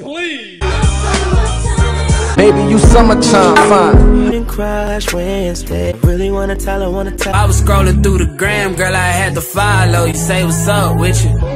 please. Baby, you summertime fine. Crash Wednesday. Really wanna tell her, wanna tell. I was scrolling through the gram, girl, I had to follow. You say what's up with you?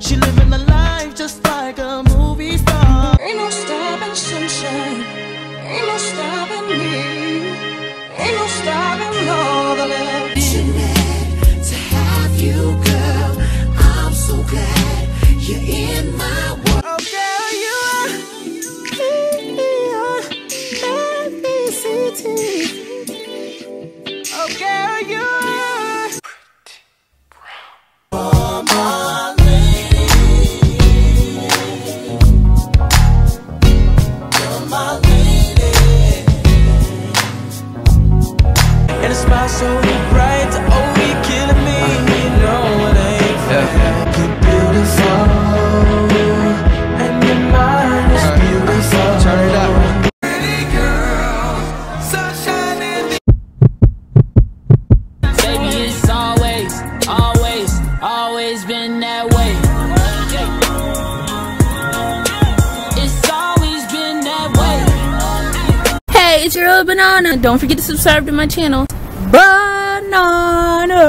She living a life just like a movie star. Ain't no stopping sunshine. Ain't no stopping me. Ain't no stopping all the love. to have you, girl. I'm so glad you're in my world. Oh, girl, you are B-E-R-F-E-C-T. Uh, smile so bright, oh, you killing me. You know it ain't fair. You're beautiful, and your mind is beautiful. Turn it up. Sunshine in the Baby, it's always, always, always been that way. It's always been that way. Hey, it's your little banana. Don't forget to subscribe to my channel. Banana.